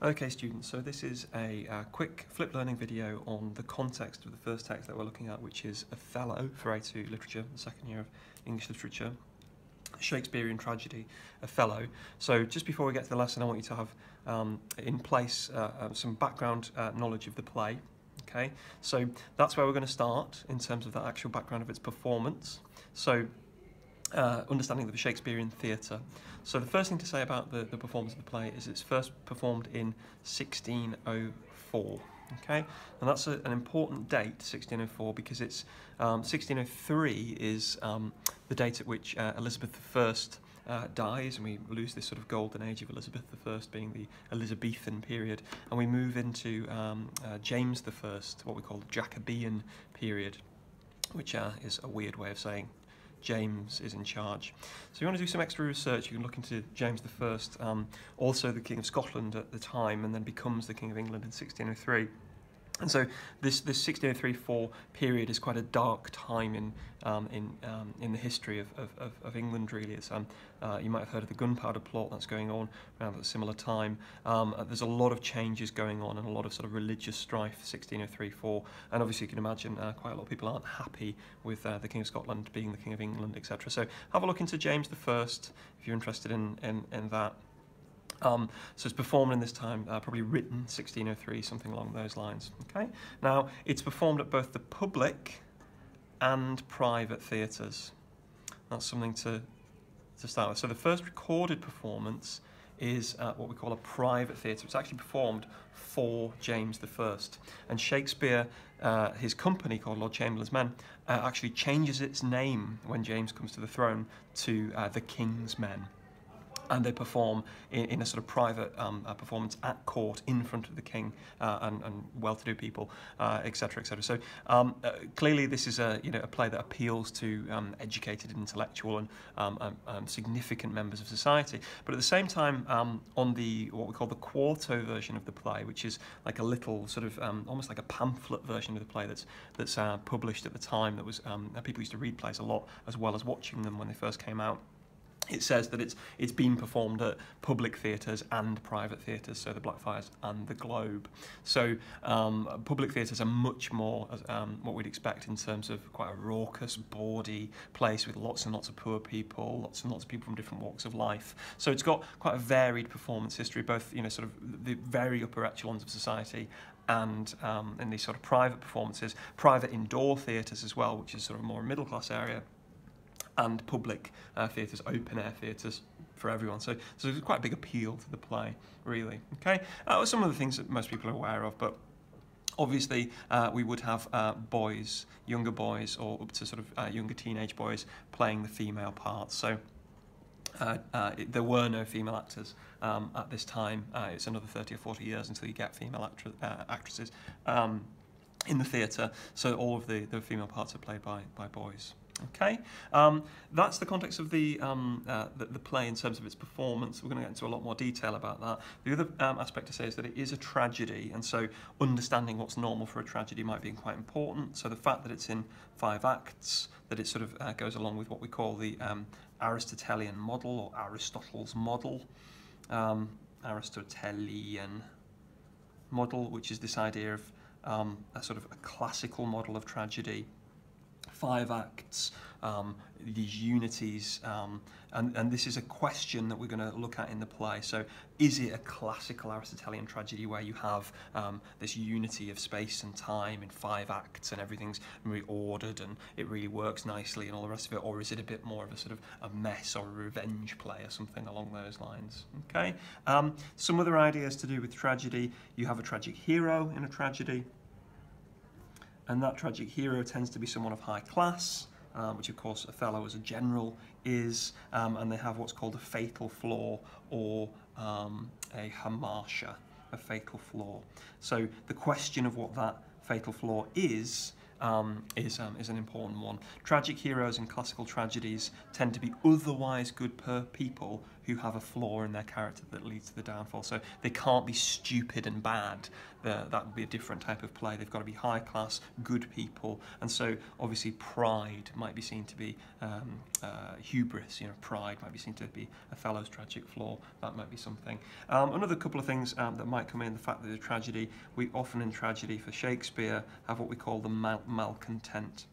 Okay students, so this is a uh, quick flip learning video on the context of the first text that we're looking at, which is Othello for A2 Literature, the second year of English Literature, Shakespearean tragedy, Othello. So just before we get to the lesson, I want you to have um, in place uh, uh, some background uh, knowledge of the play. Okay, so that's where we're going to start in terms of the actual background of its performance. So uh, understanding of the Shakespearean theatre. So the first thing to say about the, the performance of the play is it's first performed in 1604. Okay, and that's a, an important date, 1604, because it's um, 1603 is um, the date at which uh, Elizabeth I uh, dies, and we lose this sort of golden age of Elizabeth I being the Elizabethan period, and we move into um, uh, James I, what we call the Jacobean period, which uh, is a weird way of saying James is in charge. So you want to do some extra research, you can look into James I, um, also the King of Scotland at the time, and then becomes the King of England in 1603. And so this this 1603-4 period is quite a dark time in um, in um, in the history of, of, of England. Really, it's um, uh, you might have heard of the Gunpowder Plot that's going on around a similar time. Um, uh, there's a lot of changes going on and a lot of sort of religious strife. 1603-4, and obviously you can imagine uh, quite a lot of people aren't happy with uh, the King of Scotland being the King of England, etc. So have a look into James I if you're interested in in, in that. Um, so it's performed in this time, uh, probably written 1603, something along those lines. Okay. Now it's performed at both the public and private theatres. That's something to to start with. So the first recorded performance is at what we call a private theatre. It's actually performed for James I. And Shakespeare, uh, his company called Lord Chamberlain's Men, uh, actually changes its name when James comes to the throne to uh, the King's Men and they perform in, in a sort of private um, uh, performance at court in front of the king uh, and, and well-to-do people, etc., uh, etc. Et so um, uh, clearly, this is a you know a play that appeals to um, educated, intellectual, and um, um, um, significant members of society. But at the same time, on the what we call the quarto version of the play, which is like a little sort of almost like a pamphlet version of the play that's that's uh, published at the time. That was people used to read plays a lot as well as watching them when they first came out it says that it's it's been performed at public theatres and private theatres, so the Blackfriars and the Globe. So um, public theatres are much more um, what we'd expect in terms of quite a raucous, bawdy place with lots and lots of poor people, lots and lots of people from different walks of life. So it's got quite a varied performance history, both you know sort of the very upper echelons of society and um, in these sort of private performances, private indoor theatres as well, which is sort of more middle class area and public uh, theatres, open air theatres for everyone. So, so there's quite a big appeal to the play, really. Okay, uh, some of the things that most people are aware of, but obviously uh, we would have uh, boys, younger boys, or up to sort of uh, younger teenage boys playing the female parts. So. Uh, uh, it, there were no female actors um, at this time. It's another 30 or 40 years until you get female actresses um, in the theatre, so all of the, the female parts are played by, by boys. Okay, um, that's the context of the, um, uh, the, the play in terms of its performance. We're going to get into a lot more detail about that. The other um, aspect to say is that it is a tragedy, and so understanding what's normal for a tragedy might be quite important. So the fact that it's in five acts, that it sort of uh, goes along with what we call the um, Aristotelian model or Aristotle's model, um, Aristotelian model, which is this idea of um, a sort of a classical model of tragedy five acts, um, these unities, um, and, and this is a question that we're going to look at in the play. So is it a classical Aristotelian tragedy where you have um, this unity of space and time in five acts and everything's really ordered and it really works nicely and all the rest of it, or is it a bit more of a sort of a mess or a revenge play or something along those lines? Okay. Um, some other ideas to do with tragedy. You have a tragic hero in a tragedy and that tragic hero tends to be someone of high class, um, which of course Othello as a general is, um, and they have what's called a fatal flaw or um, a hamartia, a fatal flaw. So the question of what that fatal flaw is um, is, um, is an important one. Tragic heroes in classical tragedies tend to be otherwise good per people who have a flaw in their character that leads to the downfall. So they can't be stupid and bad. The, that would be a different type of play. They've got to be high class, good people. And so obviously pride might be seen to be um, uh, hubris. You know, pride might be seen to be Othello's tragic flaw. That might be something. Um, another couple of things um, that might come in, the fact that the tragedy, we often in tragedy for Shakespeare have what we call the mal malcontent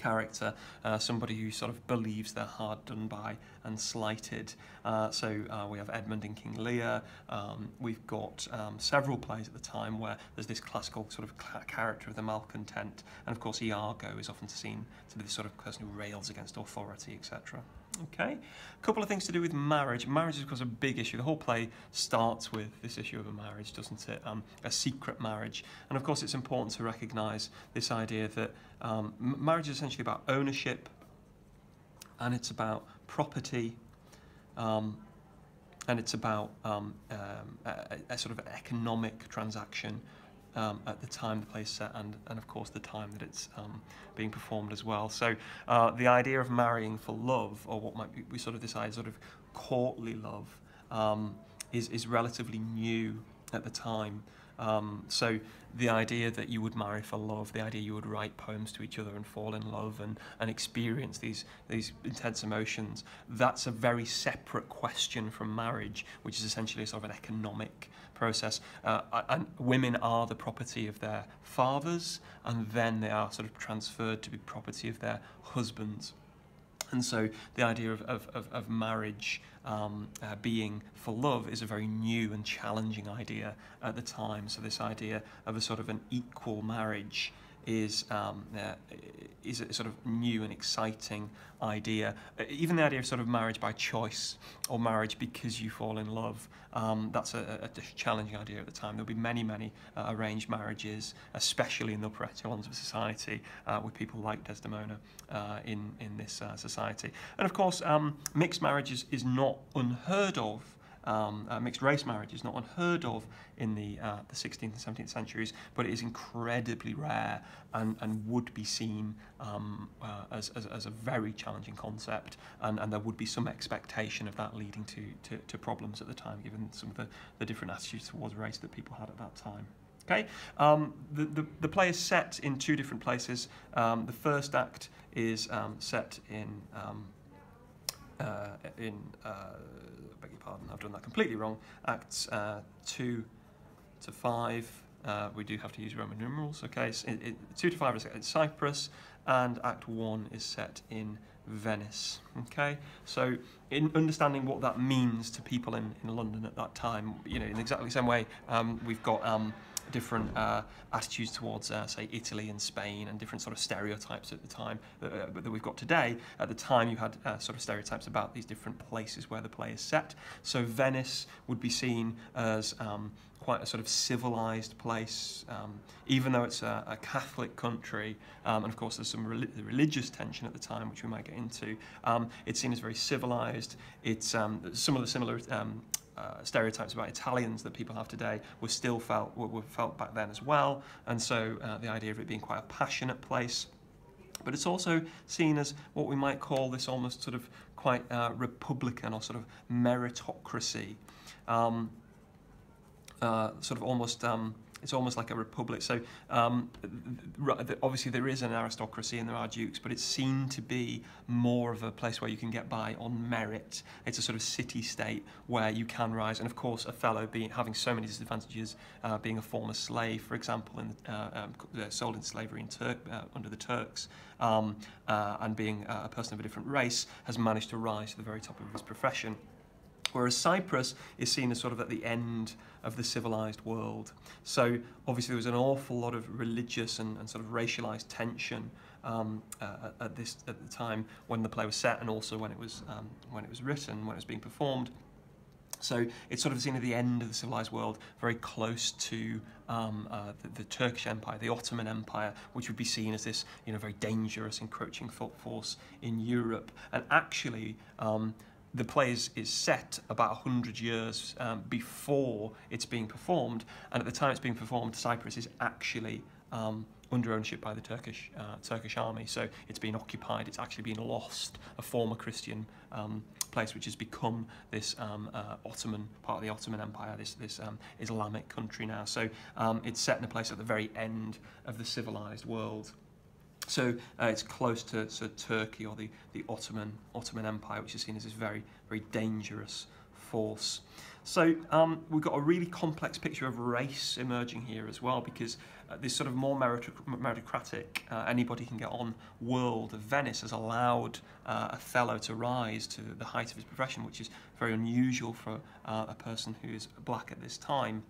character, uh, somebody who sort of believes they're hard done by and slighted. Uh, so uh, we have Edmund in King Lear. Um, we've got um, several plays at the time where there's this classical sort of character of the malcontent, and of course Iago is often seen to be the sort of person who rails against authority, etc. Okay, a couple of things to do with marriage. Marriage is, of course, a big issue. The whole play starts with this issue of a marriage, doesn't it? Um, a secret marriage. And of course, it's important to recognise this idea that um, marriage is essentially about ownership and it's about property um, and it's about um, um, a, a, sort of economic transaction um, at the time the play is set and, and of course the time that it's um, being performed as well. So uh, the idea of marrying for love, or what might be we sort of decide sort of courtly love, um, is, is relatively new at the time. Um, so the idea that you would marry for love, the idea you would write poems to each other and fall in love and, and experience these, these intense emotions, that's a very separate question from marriage, which is essentially sort of an economic process. Uh, and women are the property of their fathers, and then they are sort of transferred to be property of their husbands. And so the idea of, of, of, of marriage um, uh, being for love is a very new and challenging idea at the time. So this idea of a sort of an equal marriage is um, uh, is a sort of new and exciting idea. Uh, even the idea of sort of marriage by choice or marriage because you fall in love, um, that's a, a, challenging idea at the time. There'll be many, many uh, arranged marriages, especially in the upper echelons of society, uh, with people like Desdemona uh, in, in this uh, society. And of course, um, mixed marriage is, is not unheard of um, uh, mixed race marriage is not unheard of in the, uh, the 16th and 17th centuries, but it is incredibly rare and, and would be seen um, uh, as, as, as, a very challenging concept, and, and there would be some expectation of that leading to, to, to problems at the time, given some of the, the different attitudes towards race that people had at that time. Okay, um, the, the, the, play is set in two different places. Um, the first act is um, set in um, in uh, beg your pardon, I've done that completely wrong. Acts uh, 2 to 5, uh, we do have to use Roman numerals. Okay, so it, it, 2 to 5 is set in Cyprus, and Act 1 is set in Venice. Okay, so in understanding what that means to people in, in London at that time, you know, in exactly the same way, um, we've got um, different uh, attitudes towards, uh, say, Italy and Spain, and different sort of stereotypes at the time that, uh, that we've got today. At the time, you had uh, sort of stereotypes about these different places where the play is set. So Venice would be seen as um, quite a sort of civilized place, um, even though it's a, a Catholic country, um, and of course there's some religious tension at the time, which we might get into. Um, it's seen as very civilized. It's um, some of the similar um, uh, stereotypes about Italians that people have today were still felt were, were felt back then as well, and so uh, the idea of it being quite a passionate place. But it's also seen as what we might call this almost sort of quite uh, republican or sort of meritocracy, um, uh, sort of almost. Um, it's almost like a republic. So um, obviously there is an aristocracy and there are dukes, but it's seen to be more of a place where you can get by on merit. It's a sort of city-state where you can rise. And of course, Othello being having so many disadvantages, uh, being a former slave, for example, in, uh, um, sold into slavery in uh, under the Turks, um, uh, and being a person of a different race, has managed to rise to the very top of his profession. Whereas Cyprus is seen as sort of at the end of the civilized world. So obviously there was an awful lot of religious and, and sort of racialized tension um, uh, at this at the time when the play was set and also when it was um, when it was written, when it was being performed. So it's sort of seen at the end of the civilized world, very close to um, uh, the, the, Turkish Empire, the Ottoman Empire, which would be seen as this, you know, very dangerous, encroaching force in Europe. And actually, um, the play is, is set about 100 years um, before it's being performed, and at the time it's being performed, Cyprus is actually um, under ownership by the Turkish uh, Turkish army. So it's been occupied. It's actually been lost. A former Christian um, place which has become this um, uh, Ottoman part of the Ottoman Empire, this this um, Islamic country now. So um, it's set in a place at the very end of the civilized world. So uh, it's close to, Turkey or the, the Ottoman Ottoman Empire, which is seen as this very very dangerous force. So um, we've got a really complex picture of race emerging here as well because uh, this sort of more meritocratic, uh, anybody can get on world of Venice has allowed uh, Othello to rise to the height of his profession, which is very unusual for uh, a person who is black at this time.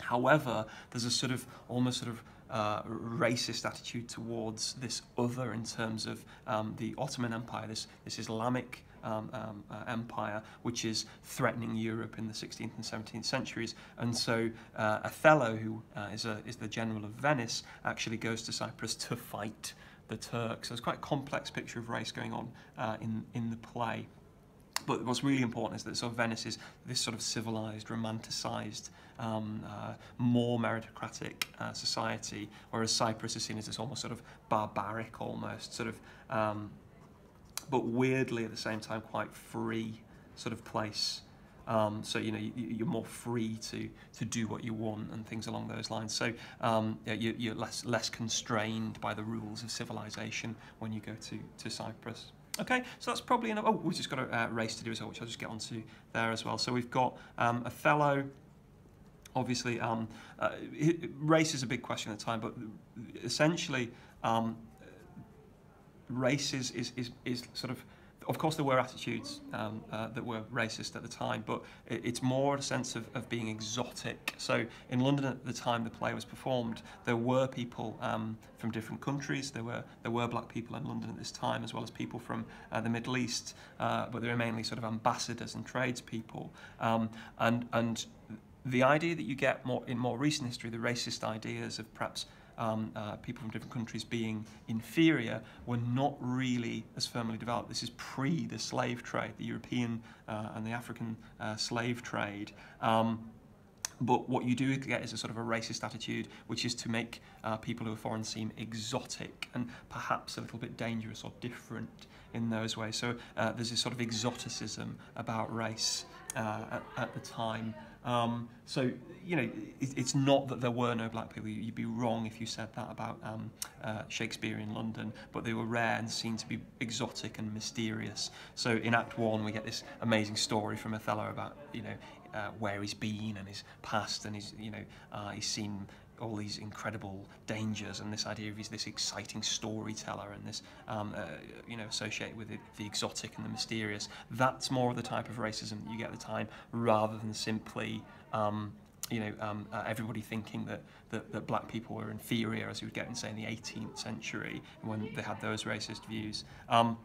However, there's a sort of almost sort of uh, racist attitude towards this other in terms of um, the Ottoman Empire, this, this Islamic um, um, uh, empire, which is threatening Europe in the 16th and 17th centuries. And so uh, Othello, who uh, is, a, is the general of Venice, actually goes to Cyprus to fight the Turks. So it's quite a complex picture of race going on uh, in, in the play. But what's really important is that sort of Venice is this sort of civilized, romanticized, um, uh, more meritocratic uh, society, whereas Cyprus is seen as this almost sort of barbaric, almost sort of um, but weirdly at the same time quite free sort of place. Um, so you know you, are more free to to do what you want and things along those lines. So um, you, are less less constrained by the rules of civilization when you go to to Cyprus. Okay, so that's probably enough. Oh, we've just got a uh, race to do as well, which I'll just get onto there as well. So we've got um, Othello. Obviously, um, uh, race is a big question at the time, but essentially, um, race is, is, is, is sort of of course, there were attitudes um, uh, that were racist at the time, but it, it's more a sense of, of being exotic. So in London at the time the play was performed, there were people um, from different countries. There were there were black people in London at this time, as well as people from uh, the Middle East, uh, but they were mainly sort of ambassadors and tradespeople. Um, and and the idea that you get more in more recent history, the racist ideas of perhaps um, uh, people from different countries being inferior were not really as firmly developed. This is pre the slave trade, the European uh, and the African uh, slave trade. Um, but what you do get is a sort of a racist attitude, which is to make uh, people who are foreign seem exotic and perhaps a little bit dangerous or different in those ways. So uh, there's this sort of exoticism about race uh, at, at the time. Um, so, you know, it, it's not that there were no black people. You'd be wrong if you said that about um, uh, Shakespeare in London, but they were rare and seen to be exotic and mysterious. So in Act One, we get this amazing story from Othello about, you know, uh, where he's been and his past, and he's, you know, uh, he's seen all these incredible dangers and this idea of he's this exciting storyteller and this um, uh, you know associated with the, exotic and the mysterious. That's more of the type of racism that you get at the time rather than simply um, you know um, uh, everybody thinking that, that, that black people were inferior as you would get in say in the 18th century when they had those racist views. Um,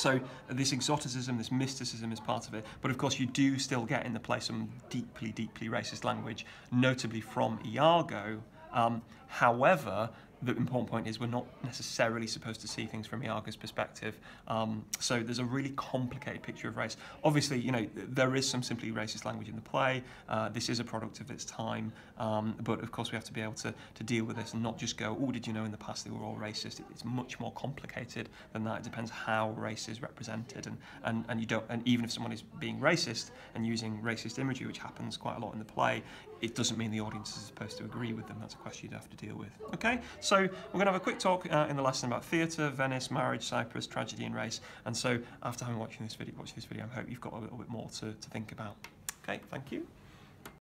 so this exoticism, this mysticism is part of it. But of course, you do still get in the play some deeply, deeply racist language, notably from Iago. Um, however, the important point is we're not necessarily supposed to see things from Iago's perspective. Um, so there's a really complicated picture of race. Obviously, you know, there is some simply racist language in the play. Uh, this is a product of its time. Um, but of course, we have to be able to, to deal with this and not just go, oh, did you know in the past they were all racist? It's much more complicated than that. It depends how race is represented. And, and, and, you don't, and even if someone is being racist and using racist imagery, which happens quite a lot in the play, it doesn't mean the audience is supposed to agree with them. That's a question you'd have to deal with. Okay, so we're going to have a quick talk uh, in the lesson about theatre, Venice, marriage, Cyprus, tragedy and race. And so after having watched this video, this video, I hope you've got a little bit more to, to think about. Okay, thank you.